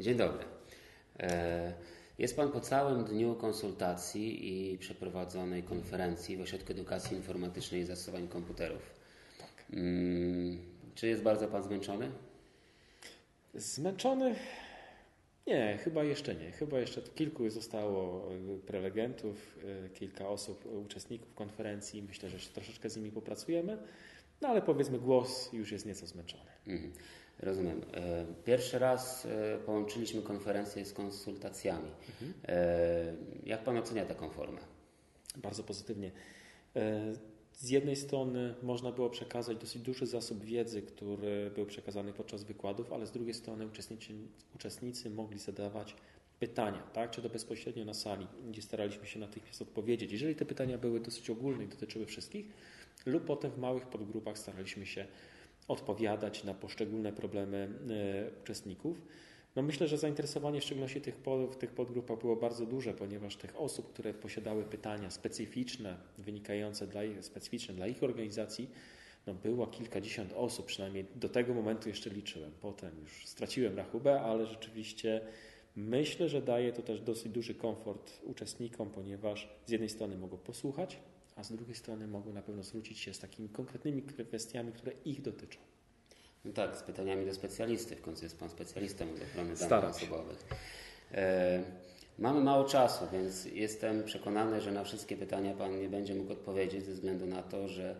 Dzień dobry. E, jest Pan po całym dniu konsultacji i przeprowadzonej konferencji w Ośrodku Edukacji Informatycznej i Zastosowań Komputerów. Mm, Czy jest bardzo Pan zmęczony? Zmęczony? Nie, chyba jeszcze nie. Chyba jeszcze kilku zostało y, prelegentów, y, kilka osób, y, uczestników konferencji. Myślę, że jeszcze troszeczkę z nimi popracujemy, no ale powiedzmy głos już jest nieco zmęczony. Mhm, Rozumiem. E, Pierwszy raz e, połączyliśmy konferencję z konsultacjami. E, Jak Pan ocenia taką formę? Bardzo pozytywnie. Z jednej strony można było przekazać dosyć duży zasób wiedzy, który był przekazany podczas wykładów, ale z drugiej strony uczestnicy, uczestnicy mogli zadawać pytania, tak? czy to bezpośrednio na sali, gdzie staraliśmy się natychmiast odpowiedzieć. Jeżeli te pytania były dosyć ogólne i dotyczyły wszystkich, lub potem w małych podgrupach staraliśmy się odpowiadać na poszczególne problemy e, uczestników. No myślę, że zainteresowanie w szczególności tych w tych podgrupach było bardzo duże, ponieważ tych osób, które posiadały pytania specyficzne, wynikające dla ich, specyficzne dla ich organizacji, no było kilkadziesiąt osób, przynajmniej do tego momentu jeszcze liczyłem. Potem już straciłem rachubę, ale rzeczywiście myślę, że daje to też dosyć duży komfort uczestnikom, ponieważ z jednej strony mogą posłuchać, a z drugiej strony mogą na pewno zwrócić się z takimi konkretnymi kwestiami, które ich dotyczą. No tak, z pytaniami do specjalisty. W końcu jest Pan specjalistą od ochrony danych Staram osobowych. E, mamy mało czasu, więc jestem przekonany, że na wszystkie pytania Pan nie będzie mógł odpowiedzieć ze względu na to, że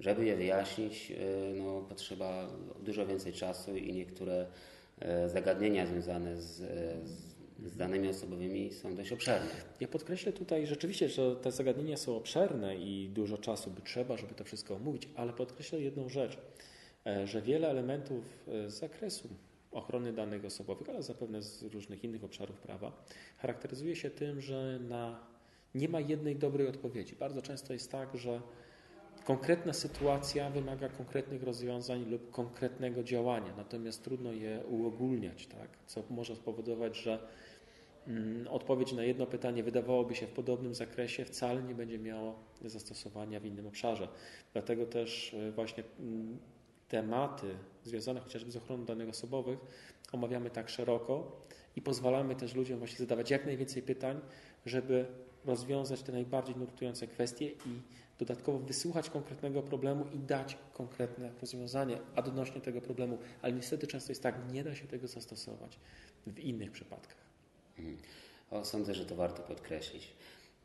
żeby je wyjaśnić, e, no, potrzeba dużo więcej czasu i niektóre e, zagadnienia związane z, z, z danymi osobowymi są dość obszerne. Ja podkreślę tutaj rzeczywiście, że te zagadnienia są obszerne i dużo czasu by trzeba, żeby to wszystko omówić, ale podkreślę jedną rzecz, e, że wiele elementów e, z zakresu ochrony danych osobowych, ale zapewne z różnych innych obszarów prawa, charakteryzuje się tym, że na, nie ma jednej dobrej odpowiedzi. Bardzo często jest tak, że konkretna sytuacja wymaga konkretnych rozwiązań lub konkretnego działania, natomiast trudno je uogólniać, tak? co może spowodować, że mm, odpowiedź na jedno pytanie wydawałoby się w podobnym zakresie, wcale nie będzie miało zastosowania w innym obszarze. Dlatego też e, właśnie mm, tematy związane chociażby z ochroną danych osobowych omawiamy tak szeroko i pozwalamy też ludziom właśnie zadawać jak najwięcej pytań, żeby rozwiązać te najbardziej nurtujące kwestie i dodatkowo wysłuchać konkretnego problemu i dać konkretne rozwiązanie odnośnie tego problemu. Ale niestety często jest tak, nie da się tego zastosować w innych przypadkach. Mhm. O, sądzę, że to warto podkreślić.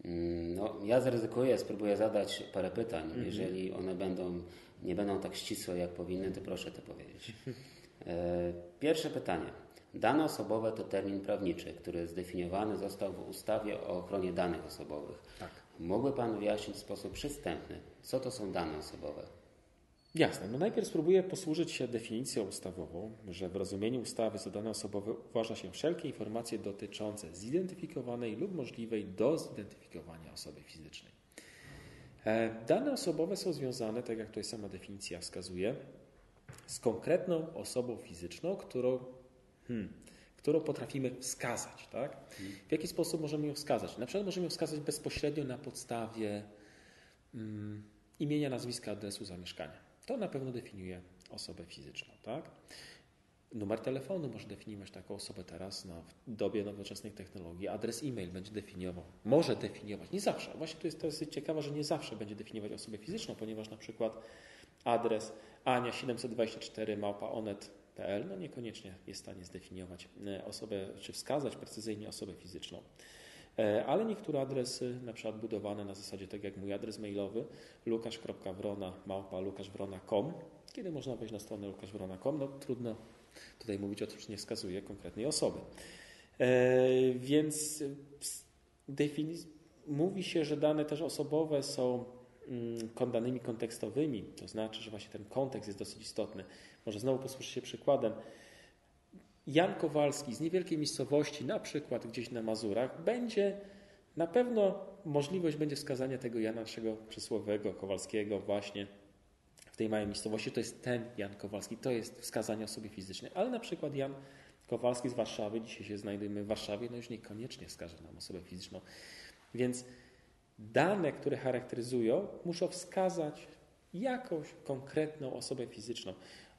Mm, No, ja zaryzykuję, spróbuję zadać parę pytań. Jeżeli one będą, nie będą tak ścisłe, jak powinny, to proszę to powiedzieć. E, Pierwsze pytanie. Dane osobowe to termin prawniczy, który zdefiniowany został w ustawie o ochronie danych osobowych. Tak. Mógłby Pan wyjaśnić w sposób przystępny, co to są dane osobowe? Jasne. No najpierw spróbuję posłużyć się definicją ustawową, że w rozumieniu ustawy za dane osobowe uważa się wszelkie informacje dotyczące zidentyfikowanej lub możliwej do zidentyfikowania osoby fizycznej. E, Dane osobowe są związane, tak jak tutaj sama definicja wskazuje, z konkretną osobą fizyczną, którą, hmm, którą potrafimy wskazać. Tak? W jaki sposób możemy ją wskazać? Na przykład możemy ją wskazać bezpośrednio na podstawie mm, imienia, nazwiska, adresu zamieszkania. To na pewno definiuje osobę fizyczną. Tak? Numer telefonu może definiować taką osobę teraz na, w dobie nowoczesnych technologii. Adres e-mail będzie definiował, może definiować, nie zawsze. Właśnie to jest dosyć ciekawe, że nie zawsze będzie definiować osobę fizyczną, ponieważ na przykład adres ania724 małpaonet.pl no niekoniecznie jest w stanie zdefiniować e, osobę, czy wskazać precyzyjnie osobę fizyczną. E, Ale niektóre adresy, na przykład budowane na zasadzie tak jak mój adres mailowy lukasz.wrona małpa lukaszwrona.com kiedy można wejść na stronę lukaszwrona.com, no trudno tutaj mówić o tym, nie wskazuje konkretnej osoby. E, Więc mówi się, że dane też osobowe są mm, danymi kontekstowymi, to znaczy, że właśnie ten kontekst jest dosyć istotny. Może znowu posłużę się przykładem. Jan Kowalski z niewielkiej miejscowości, na przykład gdzieś na Mazurach, będzie na pewno możliwość będzie wskazania tego Jana naszego przysłowiowego Kowalskiego właśnie tej małej miejscowości. To jest ten Jan Kowalski, to jest wskazanie osoby fizycznej, ale na przykład Jan Kowalski z Warszawy, dzisiaj się znajdujemy w Warszawie, no już niekoniecznie wskaże nam osobę fizyczną. Więc dane, które charakteryzują, muszą wskazać jakąś konkretną osobę fizyczną.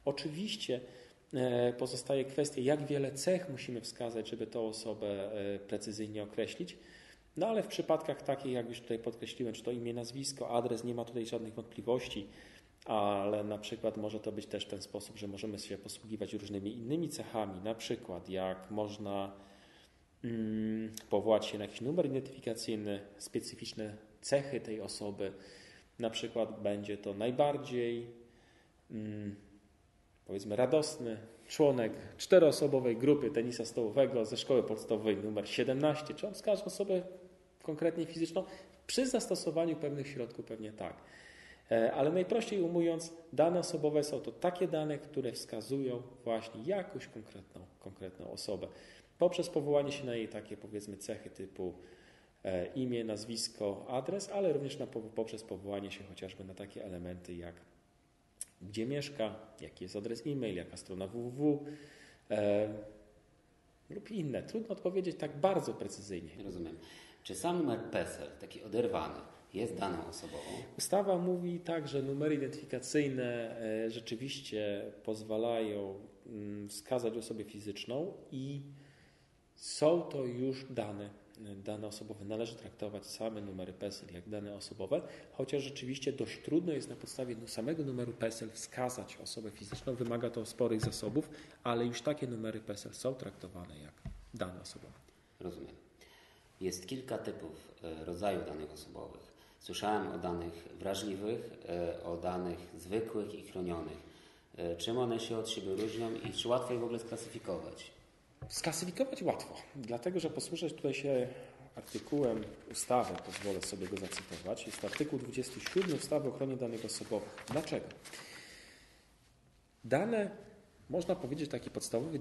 Oczywiście e, pozostaje kwestia, jak wiele cech musimy wskazać, żeby tę osobę e, precyzyjnie określić. No ale w przypadkach takich, jak już tutaj podkreśliłem, czy to imię, nazwisko, adres, nie ma tutaj żadnych wątpliwości, ale na przykład może to być też ten sposób, że możemy się posługiwać różnymi innymi cechami, na przykład jak można mm, powołać się na jakiś numer identyfikacyjny, specyficzne cechy tej osoby, na przykład będzie to najbardziej mm, powiedzmy radosny członek czteroosobowej grupy tenisa stołowego ze szkoły podstawowej numer 17. Czy on wskaże osobę konkretnie fizyczną? Przy zastosowaniu pewnych środków pewnie tak. E, ale najprościej ujmując, dane osobowe są to takie dane, które wskazują właśnie jakąś konkretną, konkretną osobę. Poprzez powołanie się na jej takie powiedzmy cechy typu e, imię, nazwisko, adres, ale również na, poprzez powołanie się chociażby na takie elementy jak gdzie mieszka, jaki jest adres e-mail, jaka strona www e, lub inne. Trudno odpowiedzieć tak bardzo precyzyjnie. Rozumiem. Czy sam numer PESEL, taki oderwany, jest daną osobową? Ustawa mówi tak, że numery identyfikacyjne e, rzeczywiście pozwalają mm, wskazać osobę fizyczną i są to już dane dane osobowe. Należy traktować same numery PESEL jak dane osobowe, chociaż rzeczywiście dość trudno jest na podstawie samego numeru PESEL wskazać osobę fizyczną. Wymaga to sporych zasobów, ale już takie numery PESEL są traktowane jak dane osobowe. Rozumiem. Jest kilka typów e, rodzaju danych osobowych. Słyszałem o danych wrażliwych, e, o danych zwykłych i chronionych. E, czym one się od siebie różnią i czy łatwo je w ogóle sklasyfikować? Sklasyfikować łatwo, dlatego że posłużę tutaj się artykułem ustawy, pozwolę sobie go zacytować. Jest artykuł 27 ustawy o ochronie danych osobowych. Dlaczego? Dane, można powiedzieć, taki podstawowy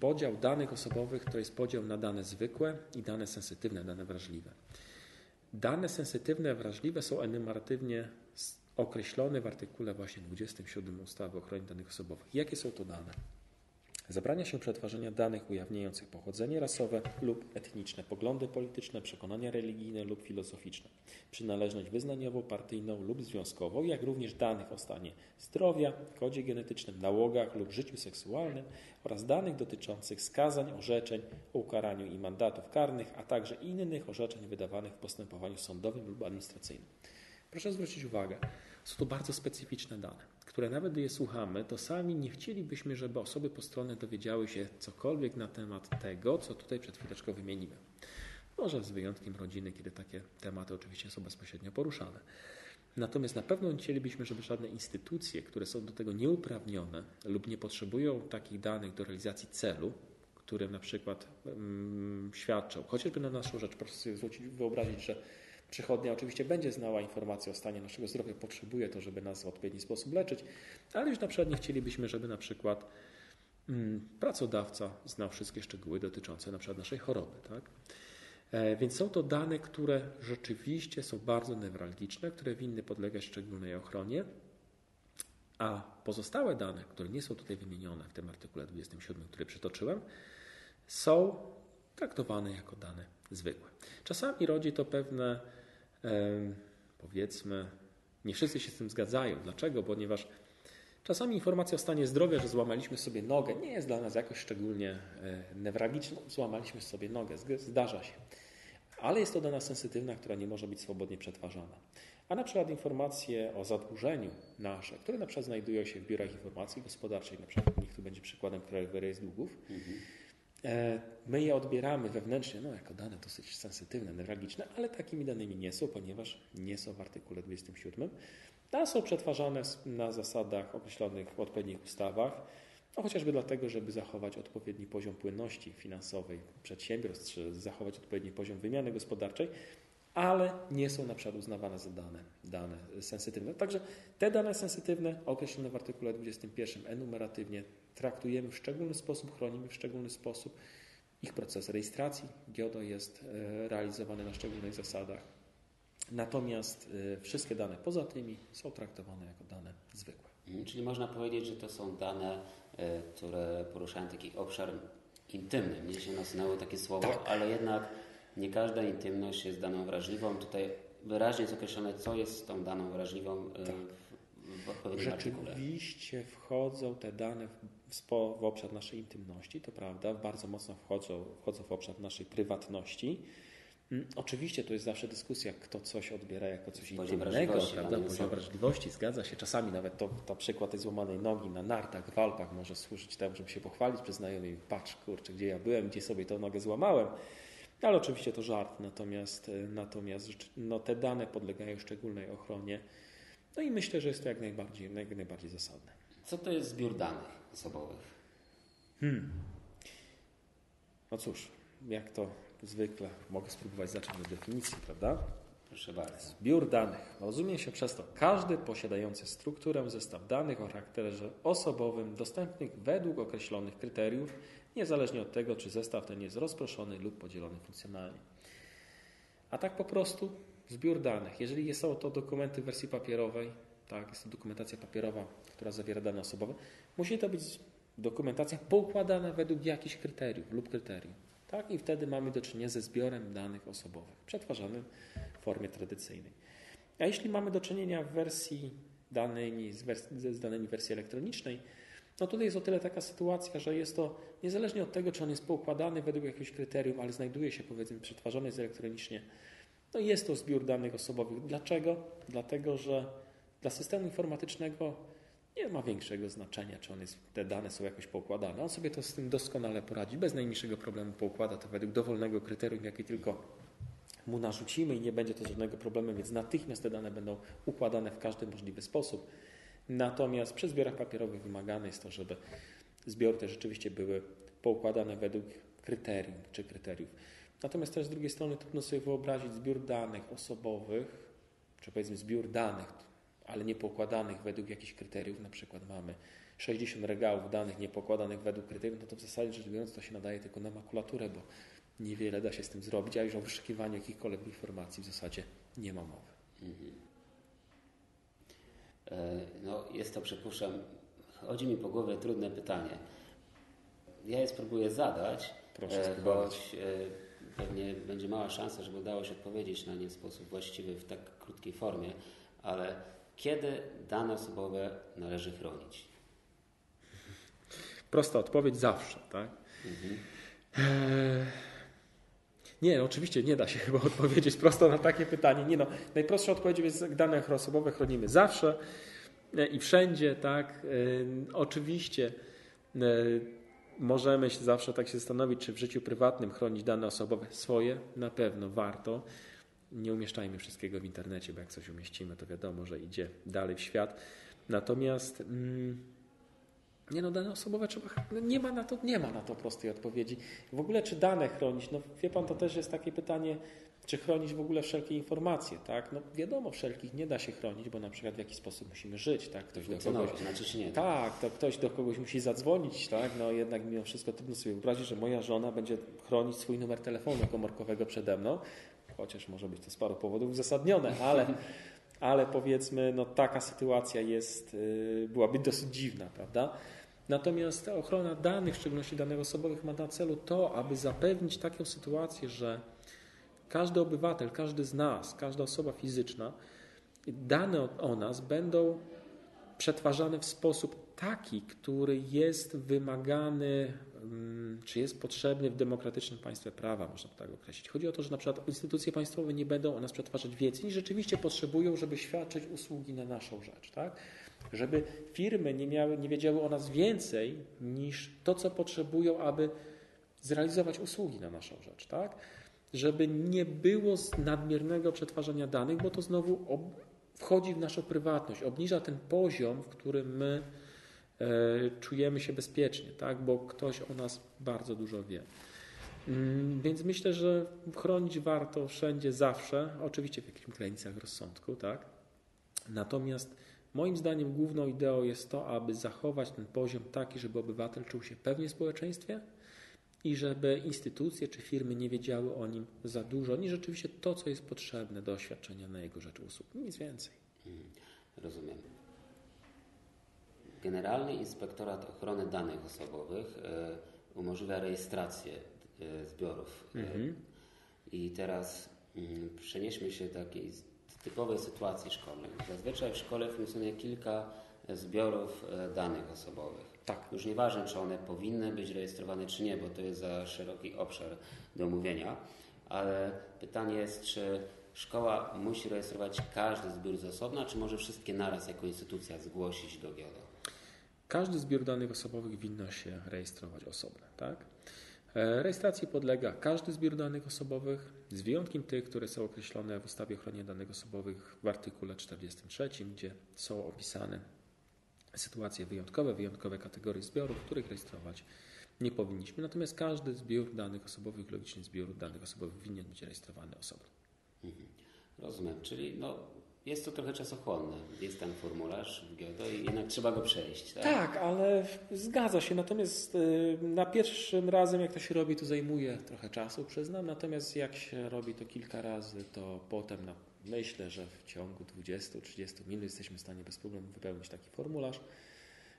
podział danych osobowych to jest podział na dane zwykłe i dane sensytywne, dane wrażliwe. Dane sensytywne, wrażliwe są enumeratywnie określone w artykule właśnie 27 ustawy o ochronie danych osobowych. Jakie są to dane? Zabrania się przetwarzania danych ujawniających pochodzenie rasowe lub etniczne, poglądy polityczne, przekonania religijne lub filozoficzne, przynależność wyznaniową, partyjną lub związkową, jak również danych o stanie zdrowia, kodzie genetycznym, nałogach lub życiu seksualnym oraz danych dotyczących skazań, orzeczeń o ukaraniu i mandatów karnych, a także innych orzeczeń wydawanych w postępowaniu sądowym lub administracyjnym. Proszę zwrócić uwagę, są to bardzo specyficzne dane które nawet je słuchamy, to sami nie chcielibyśmy, żeby osoby postronne dowiedziały się cokolwiek na temat tego, co tutaj przed chwileczką wymieniłem. Może z wyjątkiem rodziny, kiedy takie tematy oczywiście są bezpośrednio poruszane. Natomiast na pewno nie chcielibyśmy, żeby żadne instytucje, które są do tego nieuprawnione lub nie potrzebują takich danych do realizacji celu, które na przykład um, świadczą, chociażby na naszą rzecz, proszę sobie wyobrazić, że Przychodnia oczywiście będzie znała informacje o stanie naszego zdrowia, potrzebuje to, żeby nas w odpowiedni sposób leczyć, ale już na przykład nie chcielibyśmy, żeby na przykład mm, pracodawca znał wszystkie szczegóły dotyczące na przykład naszej choroby. Tak? E, więc są to dane, które rzeczywiście są bardzo newralgiczne, które winny podlegać szczególnej ochronie, a pozostałe dane, które nie są tutaj wymienione w tym artykule 27, który przytoczyłem, są traktowane jako dane zwykłe. Czasami rodzi to pewne powiedzmy, nie wszyscy się z tym zgadzają. Dlaczego? Ponieważ czasami informacja o stanie zdrowia, że złamaliśmy sobie nogę, nie jest dla nas jakoś szczególnie e, newralgiczna. Złamaliśmy sobie nogę, zdarza się. Ale jest to dana sensitywna, która nie może być swobodnie przetwarzana. A na przykład informacje o zadłużeniu nasze, które na przykład znajdują się w biurach informacji gospodarczej, na przykład niech tu będzie przykładem Krajowy Rejestr Długów, mhm my je odbieramy wewnętrznie no, jako dane dosyć sensytywne, newralgiczne, ale takimi danymi nie są, ponieważ nie są w artykule 27, a są przetwarzane na zasadach określonych w odpowiednich ustawach, no chociażby dlatego, żeby zachować odpowiedni poziom płynności finansowej przedsiębiorstw, czy zachować odpowiedni poziom wymiany gospodarczej, ale nie są na przykład uznawane za dane, dane sensytywne. Także te dane sensytywne określone w artykule 21 enumeratywnie traktujemy w szczególny sposób, chronimy w szczególny sposób. Ich proces rejestracji GIODO jest e, realizowany na szczególnych zasadach. Natomiast e, wszystkie dane poza tymi są traktowane jako dane zwykłe. Mhm, czyli można powiedzieć, że to są dane, e, które poruszają taki obszar intymnym. Mnie się nasunęło takie słowo, tak. ale jednak nie każda intymność jest daną wrażliwą. Tutaj wyraźnie jest określone, co jest z tą daną wrażliwą tak. w, w odpowiednim Rzeczywiście artykule. wchodzą te dane w, w, obszar naszej intymności, to prawda, bardzo mocno wchodzą, wchodzą w obszar naszej prywatności. Mm, oczywiście to jest zawsze dyskusja, kto coś odbiera jako coś Poziom intymnego, prawda? Poziom wrażliwości, zgadza się. Czasami nawet to, to przykład tej złamanej nogi na nartach, w Alpach może służyć temu, żeby się pochwalić przy znajomym. Patrz, kurczę, gdzie ja byłem, gdzie sobie tą nogę złamałem. Ale oczywiście to żart, natomiast, e, natomiast no, te dane podlegają szczególnej ochronie. No i myślę, że jest to jak najbardziej, jak najbardziej zasadne. Co to jest zbiór danych osobowych? Hmm. No cóż, jak to zwykle mogę spróbować zacząć od definicji, prawda? Proszę bardzo. Zbiór danych. Rozumie się przez to każdy posiadający strukturę zestaw danych o charakterze osobowym dostępnych według określonych kryteriów, niezależnie od tego, czy zestaw ten jest rozproszony lub podzielony funkcjonalnie. A tak po prostu zbiór danych. Jeżeli są to dokumenty w wersji papierowej, tak, jest to dokumentacja papierowa, która zawiera dane osobowe, musi to być dokumentacja poukładana według jakichś kryteriów lub kryterium. Tak? I wtedy mamy do czynienia ze zbiorem danych osobowych, przetwarzanym w formie tradycyjnej. A jeśli mamy do czynienia w wersji danymi, z, wers z danymi wersji elektronicznej, no tutaj jest o tyle taka sytuacja, że jest to niezależnie od tego, czy on jest poukładany według jakiegoś kryterium, ale znajduje się powiedzmy przetwarzany jest elektronicznie, no jest to zbiór danych osobowych. Dlaczego? Dlatego, że dla systemu informatycznego nie ma większego znaczenia, czy on jest, te dane są jakoś poukładane. On sobie to z tym doskonale poradzi, bez najmniejszego problemu poukłada to według dowolnego kryterium, jakie tylko mu narzucimy i nie będzie to żadnego problemu, więc natychmiast te dane będą układane w każdy możliwy sposób. Natomiast przy zbiorach papierowych wymagane jest to, żeby zbiory te rzeczywiście były poukładane według kryterium czy kryteriów. Natomiast też z drugiej strony trudno sobie wyobrazić zbiór danych osobowych, czy powiedzmy zbiór danych, ale nie pokładanych według jakichś kryteriów, na przykład mamy 60 regałów danych niepokładanych według kryteriów, no to w zasadzie rzecz biorąc to się nadaje tylko na makulaturę, bo niewiele da się z tym zrobić, a już o wyszukiwaniu jakichkolwiek informacji w zasadzie nie ma mowy. Mhm. E, no, jest to, przypuszczam, chodzi mi po głowie trudne pytanie. Ja je spróbuję zadać, Proszę e, choć e, pewnie będzie mała szansa, żeby udało się odpowiedzieć na nie w sposób właściwy w tak krótkiej formie, ale kiedy dane osobowe należy chronić? Prosta odpowiedź zawsze, tak? Mhm. Nie, no oczywiście nie da się chyba odpowiedzieć prosto na takie pytanie. Nie no, najprostsza odpowiedź jest dane osobowe chronimy zawsze e, i wszędzie, tak? E, oczywiście e, możemy się zawsze tak się zastanowić, czy w życiu prywatnym chronić dane osobowe swoje, na pewno warto nie umieszczajmy wszystkiego w internecie, bo jak coś umieścimy, to wiadomo, że idzie dalej w świat. Natomiast mm, nie no, dane osobowe trzeba, no nie ma na to, nie ma na to prostej odpowiedzi. W ogóle czy dane chronić? No wie pan, to też jest takie pytanie, czy chronić w ogóle wszelkie informacje, tak? No wiadomo, wszelkich nie da się chronić, bo na przykład w jaki sposób musimy żyć, tak? Ktoś do kogoś, znaczy nie. Tak, to ktoś do kogoś musi zadzwonić, tak? No jednak mimo wszystko trudno sobie wyobrazić, że moja żona będzie chronić swój numer telefonu komórkowego przede mną, chociaż może być to z paru powodów uzasadnione, ale, ale powiedzmy, no taka sytuacja jest, y, byłaby dosyć dziwna, prawda? Natomiast ochrona danych, w szczególności danych osobowych, ma na celu to, aby zapewnić taką sytuację, że każdy obywatel, każdy z nas, każda osoba fizyczna, dane o nas będą przetwarzane w sposób taki, który jest wymagany Mm, czy jest potrzebny w demokratycznym państwie prawa, można tak określić. Chodzi o to, że na przykład instytucje państwowe nie będą o nas przetwarzać wiedzy i rzeczywiście potrzebują, żeby świadczyć usługi na naszą rzecz. Tak? Żeby firmy nie, miały, nie wiedziały o nas więcej niż to, co potrzebują, aby zrealizować usługi na naszą rzecz. Tak? Żeby nie było nadmiernego przetwarzania danych, bo to znowu wchodzi w naszą prywatność, obniża ten poziom, w którym my E, czujemy się bezpiecznie, tak? bo ktoś o nas bardzo dużo wie. Mm, więc myślę, że chronić warto wszędzie, zawsze, oczywiście w jakichś granicach rozsądku, tak? Natomiast moim zdaniem główną ideą jest to, aby zachować ten poziom taki, żeby obywatel czuł się pewnie w społeczeństwie i żeby instytucje czy firmy nie wiedziały o nim za dużo, niż rzeczywiście to, co jest potrzebne do oświadczenia na jego rzecz usług. Nic więcej. Mhm. Rozumiem. Generalny Inspektorat Ochrony Danych Osobowych e, umożliwia rejestrację e, zbiorów. E, Mhm. I teraz mm, przenieśmy się do takiej typowej sytuacji szkolnej. Zazwyczaj w szkole funkcjonuje kilka zbiorów e, danych osobowych. Tak. Już nieważne, czy one powinny być rejestrowane, czy nie, bo to jest za szeroki obszar do omówienia, ale pytanie jest, czy szkoła musi rejestrować każdy zbiór z osobna, czy może wszystkie naraz jako instytucja zgłosić do GIODO? Każdy zbiór danych osobowych winno się rejestrować osobno. Tak? E, Rejestracji podlega każdy zbiór danych osobowych, z wyjątkiem tych, które są określone w ustawie o ochronie danych osobowych w artykule 43, gdzie są opisane sytuacje wyjątkowe, wyjątkowe kategorie zbiorów, których rejestrować nie powinniśmy. Natomiast każdy zbiór danych osobowych, logiczny zbiór danych osobowych winien być rejestrowany osobno. Rozumiem, czyli no, jest to trochę czasochłonne. Jest ten formularz w GIODO i jednak trzeba go przejść. Tak? Tak, ale zgadza się. Natomiast y, na pierwszym razem, jak to się robi, to zajmuje trochę czasu, przyznam. Natomiast jak się robi to kilka razy, to potem na, myślę, że w ciągu 20-30 minut jesteśmy w stanie bez problemu wypełnić taki formularz.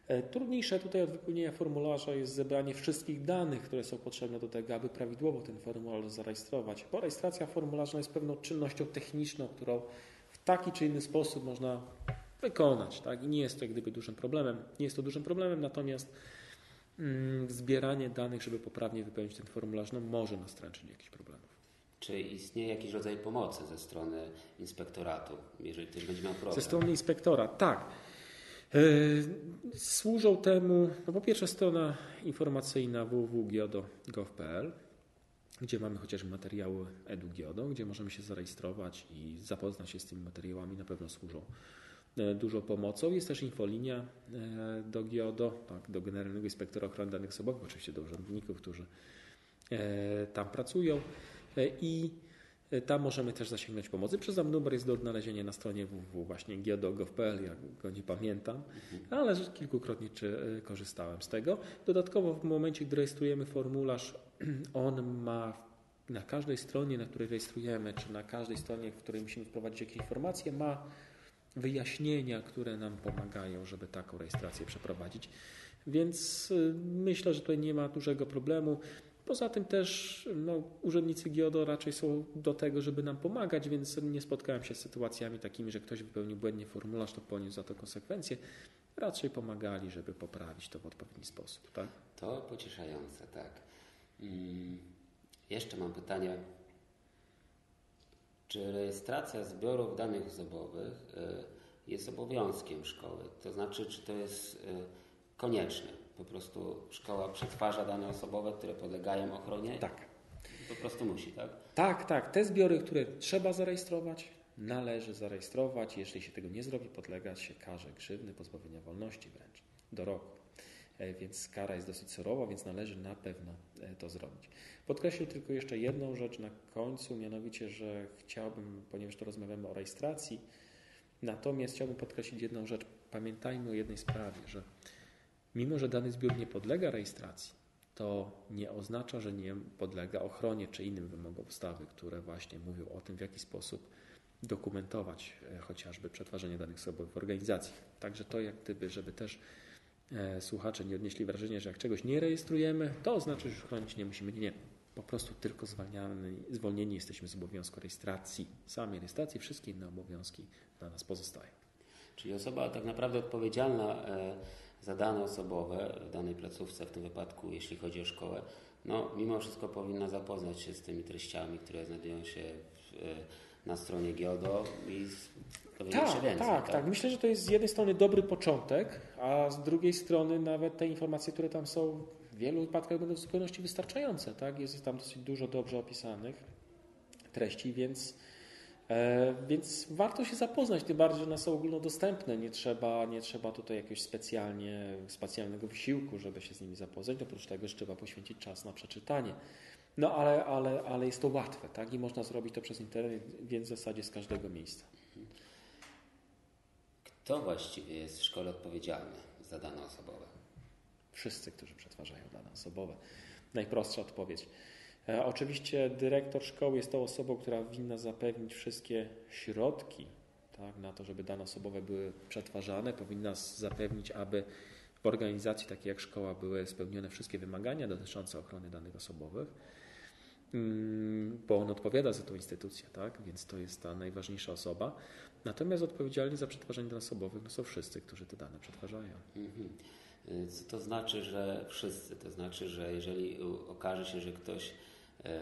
E, Trudniejsze tutaj od wypełnienia formularza jest zebranie wszystkich danych, które są potrzebne do tego, aby prawidłowo ten formularz zarejestrować. Bo rejestracja formularza jest pewną czynnością techniczną, którą taki czy inny sposób można wykonać. Tak? I nie jest to jak gdyby dużym problemem. Nie jest to dużym problemem, natomiast mm, zbieranie danych, żeby poprawnie wypełnić ten formularz, no może nastręczyć jakichś problemów. Czy istnieje jakiś rodzaj pomocy ze strony inspektoratu, jeżeli ktoś będzie miał problem? Ze strony inspektora, tak. Yy, Służą temu, no po pierwsze strona informacyjna www.giodo.gov.pl, gdzie mamy chociażby materiały EduGiodo, gdzie możemy się zarejestrować i zapoznać się z tymi materiałami, na pewno służą e, dużą pomocą. Jest też infolinia e, do GIODO, tak, do Generalnego Inspektora Ochrony Danych Osobowych, oczywiście do urzędników, którzy e, tam pracują i tam możemy też zasięgnąć pomocy. Przyznam, numer jest do odnalezienia na stronie www właśnie giodo.gov.pl, ja go nie pamiętam, ale że kilkukrotnie korzystałem z tego. Dodatkowo w momencie, gdy rejestrujemy formularz, on ma na każdej stronie, na której rejestrujemy, czy na każdej stronie, w której musimy wprowadzić jakieś informacje, ma wyjaśnienia, które nam pomagają, żeby taką rejestrację przeprowadzić. Więc y, myślę, że tutaj nie ma dużego problemu. Poza tym też no, urzędnicy GIODO raczej są do tego, żeby nam pomagać, więc nie spotkałem się z sytuacjami takimi, że ktoś wypełnił błędnie formularz, to poniósł za to konsekwencje. Raczej pomagali, żeby poprawić to w odpowiedni sposób. Tak? To pocieszające, tak. Jeszcze mam pytanie. Czy rejestracja zbiorów danych osobowych y, jest obowiązkiem szkoły? To znaczy, czy to jest y, konieczne? Po prostu szkoła przetwarza dane osobowe, które podlegają ochronie? Tak. Po prostu musi, tak? Tak, tak. Te zbiory, które trzeba zarejestrować, należy zarejestrować. Jeśli się tego nie zrobi, podlega się karze grzywny, pozbawienia wolności wręcz do roku. E, Więc kara jest dosyć surowa, więc należy na pewno e, to zrobić. Podkreślę tylko jeszcze jedną rzecz na końcu, mianowicie, że chciałbym, ponieważ to rozmawiamy o rejestracji, natomiast chciałbym podkreślić jedną rzecz. Pamiętajmy o jednej sprawie, że mimo, że dany zbiór nie podlega rejestracji, to nie oznacza, że nie podlega ochronie czy innym wymogom ustawy, które właśnie mówią o tym, w jaki sposób dokumentować e, chociażby przetwarzanie danych osobowych w organizacji. Także to jak gdyby, żeby też słuchacze nie odnieśli wrażenia, że jak czegoś nie rejestrujemy, to oznacza, że chronić nie musimy. Nie. Po prostu tylko zwolnieni jesteśmy z obowiązku rejestracji. Samej rejestracji, wszystkie inne obowiązki dla nas pozostają. Czyli osoba tak naprawdę odpowiedzialna e, za dane osobowe w danej placówce, w tym wypadku jeśli chodzi o szkołę, no mimo wszystko powinna zapoznać się z tymi treściami, które znajdują się w, e, na stronie GIODO i Tak, więcej. tak, tak. Myślę, że to jest z jednej strony dobry początek, a z drugiej strony nawet te informacje, które tam są, w wielu wypadkach będą w zupełności wystarczające. Tak? Jest tam dosyć dużo dobrze opisanych treści, więc, e, więc warto się zapoznać, tym bardziej, że one są ogólnodostępne. Nie trzeba, nie trzeba tutaj jakiegoś specjalnie, specjalnego wysiłku, żeby się z nimi zapoznać. Oprócz tego, że trzeba poświęcić czas na przeczytanie. No ale, ale, ale jest to łatwe, tak? I można zrobić to przez internet, więc w zasadzie z każdego miejsca. Kto właściwie jest w szkole odpowiedzialny za dane osobowe? Wszyscy, którzy przetwarzają dane osobowe. Najprostsza odpowiedź. E, oczywiście dyrektor szkoły jest tą osobą, która winna zapewnić wszystkie środki tak, na to, żeby dane osobowe były przetwarzane. Powinna zapewnić, aby w organizacji takiej jak szkoła były spełnione wszystkie wymagania dotyczące ochrony danych osobowych, mm, bo on odpowiada za tą instytucję, tak? więc to jest ta najważniejsza osoba. Natomiast odpowiedzialni za przetwarzanie danych osobowych no są wszyscy, którzy te dane przetwarzają. Mhm. Co to znaczy, że wszyscy? To znaczy, że jeżeli okaże się, że ktoś e,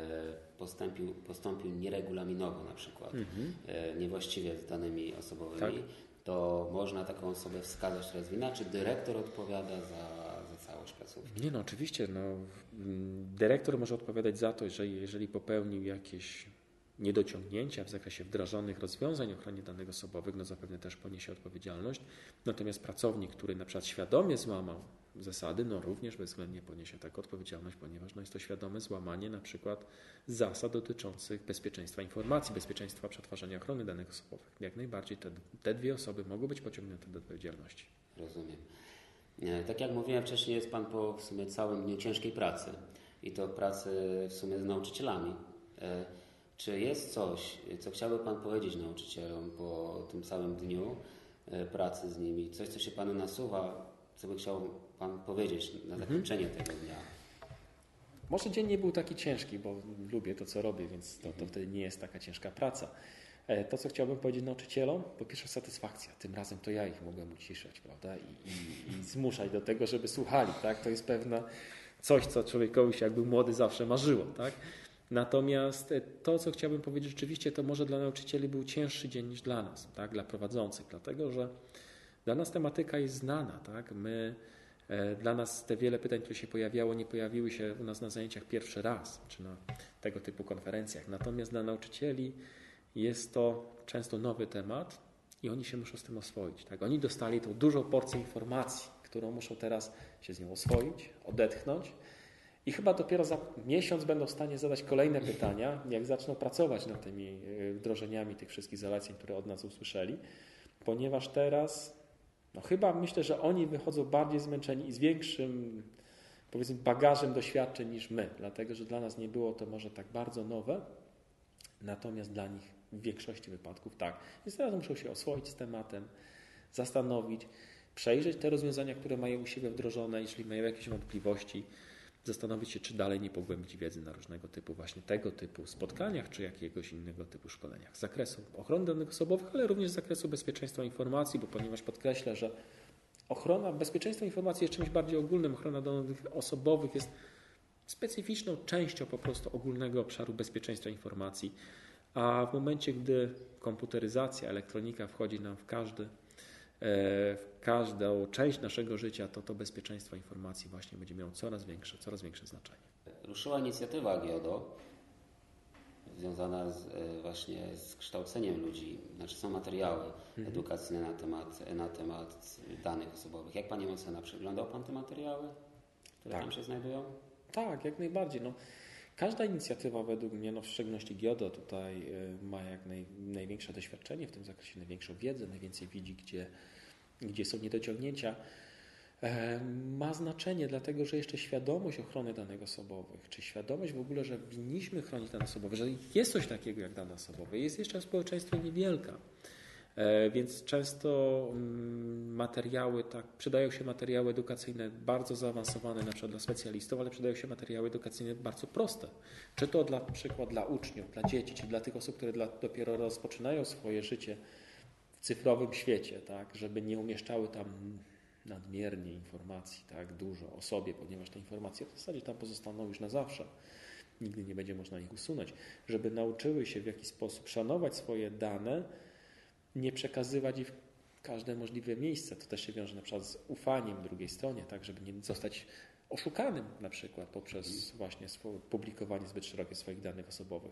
postąpił, postąpił nieregulaminowo na przykład, mhm. E, niewłaściwie z danymi osobowymi, tak. to można taką osobę wskazać teraz wina, czy dyrektor odpowiada za, za całość placówki? Nie no, oczywiście. No, dyrektor może odpowiadać za to, że jeżeli popełnił jakieś niedociągnięcia w zakresie wdrażanych rozwiązań ochrony danych osobowych, no zapewne też poniesie odpowiedzialność. Natomiast pracownik, który na przykład świadomie złamał zasady, no również bezwzględnie poniesie taką odpowiedzialność, ponieważ no jest to świadome złamanie na przykład zasad dotyczących bezpieczeństwa informacji, bezpieczeństwa przetwarzania ochrony danych osobowych. Jak najbardziej te, te dwie osoby mogą być pociągnięte do odpowiedzialności. Rozumiem. Tak jak mówiłem wcześniej, jest Pan po w sumie całym dniu ciężkiej pracy i to pracy w sumie z nauczycielami. Czy jest coś, co chciałby Pan powiedzieć nauczycielom po tym całym dniu e, pracy z nimi? Coś, co się Panu nasuwa, co by chciał Pan powiedzieć na mhm. zakończenie mhm. tego dnia? Może dzień nie był taki ciężki, bo lubię to, co robię, więc to, to mhm. wtedy nie jest taka ciężka praca. E, to, co chciałbym powiedzieć nauczycielom, po pierwsze satysfakcja. Tym razem to ja ich mogłem uciszać, prawda? I, i, i zmuszać do tego, żeby słuchali, tak? To jest pewna coś, co człowiekowi się jakby młody zawsze marzyło, tak? Natomiast e, to, co chciałbym powiedzieć, rzeczywiście to może dla nauczycieli był cięższy dzień niż dla nas, tak? dla prowadzących, dlatego że dla nas tematyka jest znana. Tak? My, e, dla nas te wiele pytań, które się pojawiało, nie pojawiły się u nas na zajęciach pierwszy raz, czy na tego typu konferencjach. Natomiast dla nauczycieli jest to często nowy temat i oni się muszą z tym oswoić. Tak? Oni dostali tą dużą porcję informacji, którą muszą teraz się z nią oswoić, odetchnąć i chyba dopiero za miesiąc będą w stanie zadać kolejne pytania, jak zaczną pracować nad tymi e, wdrożeniami tych wszystkich zaleceń, które od nas usłyszeli, ponieważ teraz, no chyba myślę, że oni wychodzą bardziej zmęczeni i z większym, powiedzmy, bagażem doświadczeń niż my, dlatego że dla nas nie było to może tak bardzo nowe, natomiast dla nich w większości wypadków tak. Więc teraz muszą się oswoić z tematem, zastanowić, przejrzeć te rozwiązania, które mają u siebie wdrożone, jeśli mają jakieś wątpliwości zastanowić się, czy dalej nie pogłębić wiedzy na różnego typu, właśnie tego typu spotkaniach, czy jakiegoś innego typu szkoleniach. Z zakresu ochrony danych osobowych, ale również z zakresu bezpieczeństwa informacji, bo ponieważ podkreślę, że ochrona, bezpieczeństwo informacji jest czymś bardziej ogólnym, ochrona danych osobowych jest specyficzną częścią po prostu ogólnego obszaru bezpieczeństwa informacji, a w momencie, gdy komputeryzacja, elektronika wchodzi nam w każdy w każdą część naszego życia, to to bezpieczeństwo informacji właśnie będzie miało coraz większe, coraz większe znaczenie. Ruszyła inicjatywa GIODO związana z, e, właśnie z kształceniem ludzi. Znaczy są materiały mhm. edukacyjne na temat, na temat danych osobowych. Jak Panie ocena? Przeglądał Pan te materiały, które tak. tam się znajdują? Tak, jak najbardziej. No, każda inicjatywa według mnie, no w szczególności GIODO tutaj e, ma jak naj, największe doświadczenie w tym zakresie, największą wiedzę, najwięcej widzi, gdzie gdzie są niedociągnięcia, e, ma znaczenie, dlatego że jeszcze świadomość ochrony danych osobowych, czy świadomość w ogóle, że winniśmy chronić dane osobowe, że jest coś takiego jak dane osobowe, jest jeszcze w społeczeństwie niewielka. E, więc często mm, materiały, tak, przydają się materiały edukacyjne bardzo zaawansowane, na przykład dla specjalistów, ale przydają się materiały edukacyjne bardzo proste. Czy to dla przykład dla uczniów, dla dzieci, czy dla tych osób, które dla, dopiero rozpoczynają swoje życie w cyfrowym świecie, tak, żeby nie umieszczały tam nadmiernie informacji, tak, dużo o sobie, ponieważ te informacje w zasadzie tam pozostaną już na zawsze. Nigdy nie będzie można ich usunąć. Żeby nauczyły się w jakiś sposób szanować swoje dane, nie przekazywać ich w każde możliwe miejsce. To też się wiąże na przykład z ufaniem drugiej stronie, tak, żeby nie zostać oszukanym na przykład poprzez właśnie publikowanie zbyt szerokie swoich danych osobowych.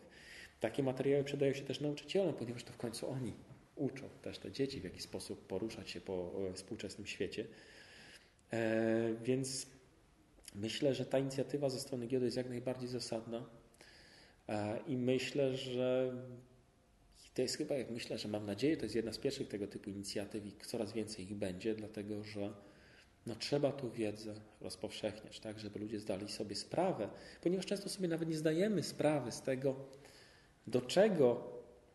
Takie materiały przydają się też nauczycielom, ponieważ to w końcu oni uczą też te dzieci, w jaki sposób poruszać się po e, współczesnym świecie. E, więc myślę, że ta inicjatywa ze strony GIODO jest jak najbardziej zasadna e, i myślę, że to jest chyba, jak myślę, że mam nadzieję, to jest jedna z pierwszych tego typu inicjatyw i coraz więcej ich będzie, dlatego że no, trzeba tu wiedzę rozpowszechniać, tak, żeby ludzie zdali sobie sprawę, ponieważ często sobie nawet nie zdajemy sprawy z tego, do czego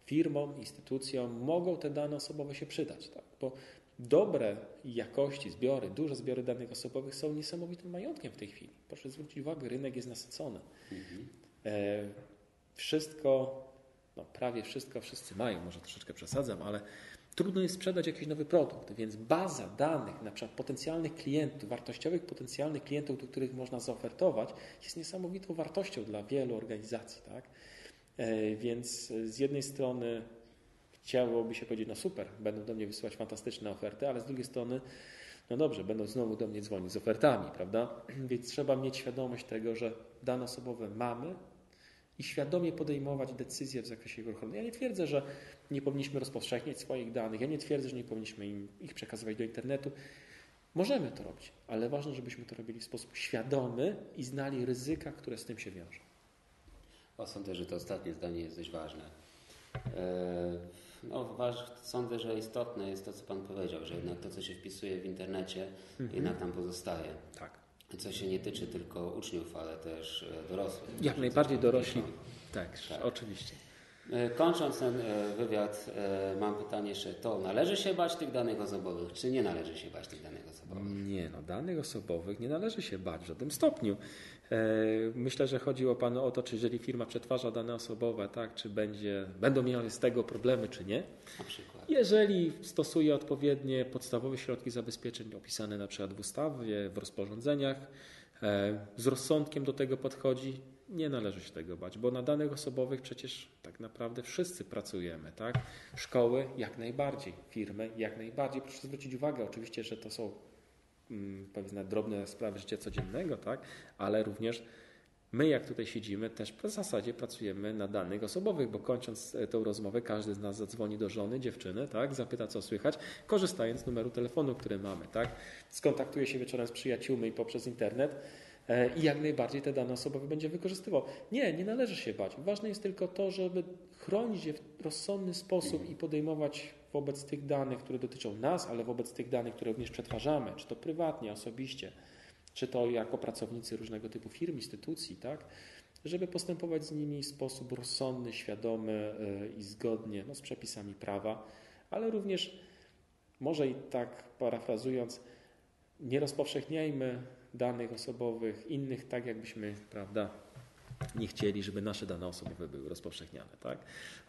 firmom, instytucjom mogą te dane osobowe się przydać. Tak? Bo dobre jakości zbiory, duże zbiory danych osobowych są niesamowitym majątkiem w tej chwili. Proszę zwrócić uwagę, rynek jest nasycony. E, wszystko, no prawie wszystko wszyscy mają, może troszeczkę przesadzam, ale trudno jest sprzedać jakiś nowy produkt, więc baza danych, na przykład potencjalnych klientów, wartościowych potencjalnych klientów, do których można zaofertować, jest niesamowitą wartością dla wielu organizacji. Tak? E, więc z jednej strony chciałoby się powiedzieć, no super, będą do mnie wysyłać fantastyczne oferty, ale z drugiej strony, no dobrze, będą znowu do mnie dzwonić z ofertami, prawda? Więc trzeba mieć świadomość tego, że dane osobowe mamy i świadomie podejmować decyzje w zakresie ich ochrony. Ja nie twierdzę, że nie powinniśmy rozpowszechniać swoich danych, ja nie twierdzę, że nie powinniśmy im, ich przekazywać do internetu. Możemy to robić, ale ważne, żebyśmy to robili w sposób świadomy i znali ryzyka, które z tym się wiążą. O, sądzę, że to ostatnie zdanie jest dość ważne. E, no, sądzę, że istotne jest to, co Pan powiedział, że jednak to, co się wpisuje w internecie, Mhm. jednak tam pozostaje. Tak. Co się nie tyczy tylko uczniów, ale też e, dorosłych. Jak najbardziej dorośli. Tak, Tak. oczywiście. E, Kończąc ten e, wywiad, mam pytanie jeszcze to, należy się bać tych danych osobowych, czy nie należy się bać tych danych osobowych? Nie, no danych osobowych nie należy się bać w żadnym stopniu. Myślę, że chodziło Panu o to, czy jeżeli firma przetwarza dane osobowe, tak, czy będzie, będą miały z tego problemy, czy nie. Na przykład. Jeżeli stosuje odpowiednie podstawowe środki zabezpieczeń opisane na przykład w ustawie, w rozporządzeniach, e, z rozsądkiem do tego podchodzi, nie należy się tego bać, bo na danych osobowych przecież tak naprawdę wszyscy pracujemy, tak? Szkoły jak najbardziej, firmy jak najbardziej. Proszę zwrócić uwagę, oczywiście, że to są mm, powiedzmy drobne sprawy życia codziennego, tak? Ale również My, jak tutaj siedzimy, też w zasadzie pracujemy na danych osobowych, bo kończąc e, tą rozmowę, każdy z nas zadzwoni do żony, dziewczyny, tak, zapyta, co słychać, korzystając z numeru telefonu, który mamy, tak, skontaktuje się wieczorem z przyjaciółmi poprzez internet e, i jak najbardziej te dane osobowe będzie wykorzystywał. Nie, nie należy się bać. Ważne jest tylko to, żeby chronić je w rozsądny sposób i podejmować wobec tych danych, które dotyczą nas, ale wobec tych danych, które również przetwarzamy, czy to prywatnie, osobiście, czy to jako pracownicy różnego typu firm, instytucji, tak, żeby postępować z nimi w sposób rozsądny, świadomy y, i zgodnie no, z przepisami prawa, ale również, może i tak parafrazując, nie rozpowszechniajmy danych osobowych innych tak, jakbyśmy, prawda, nie chcieli, żeby nasze dane osobowe były rozpowszechniane, tak?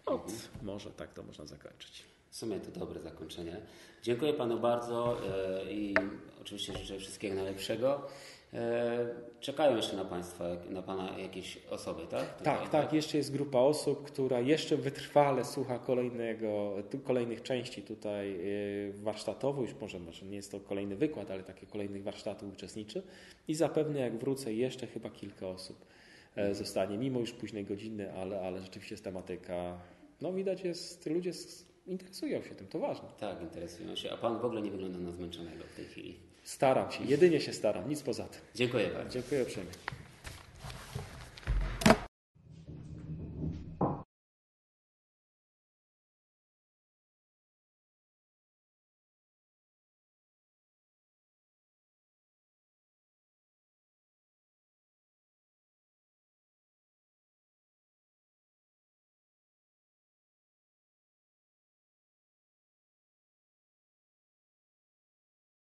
Od, może tak to można zakończyć. W sumie to dobre zakończenie. Dziękuję Panu bardzo e, i oczywiście życzę wszystkiego najlepszego. E, Czekają jeszcze na Państwa, na Pana jakieś osoby, tak? Tutaj, Tak, tak. Jeszcze jest grupa osób, która jeszcze wytrwale słucha kolejnego, kolejnych części tutaj yy, warsztatowo, już może, może nie jest to kolejny wykład, ale takie kolejnych warsztatów uczestniczy i zapewne jak wrócę jeszcze chyba kilka osób e, zostanie, mimo już późnej godziny, ale, ale rzeczywiście jest tematyka, no widać jest, ludzie interesują się tym, to ważne. Tak, interesują się. A Pan w ogóle nie wygląda na zmęczonego w tej chwili. Staram się, jedynie się staram, nic poza tym. Dziękuję bardzo. Dziękuję uprzejmie.